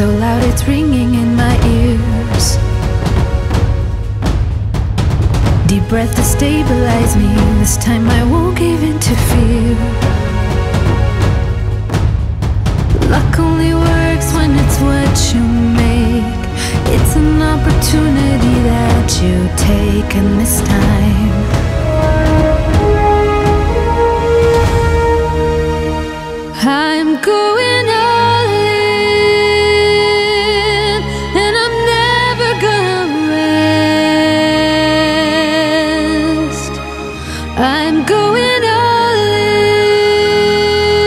it's ringing in my ears. Deep breath to stabilize me. This time I won't give in to fear. Luck only works when it's what you make. It's an opportunity that you take, and this time. I'm going going all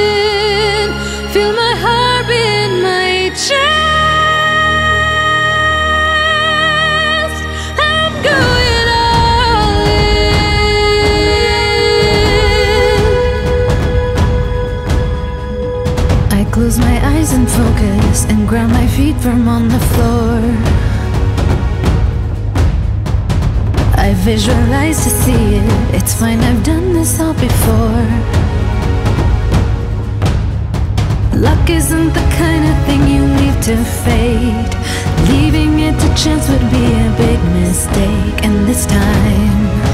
in, feel my heart beat my chest. I'm going all in. I close my eyes and focus and ground my feet firm on the floor. Visualize to see it. It's fine, I've done this all before. Luck isn't the kind of thing you leave to fate. Leaving it to chance would be a big mistake, and this time.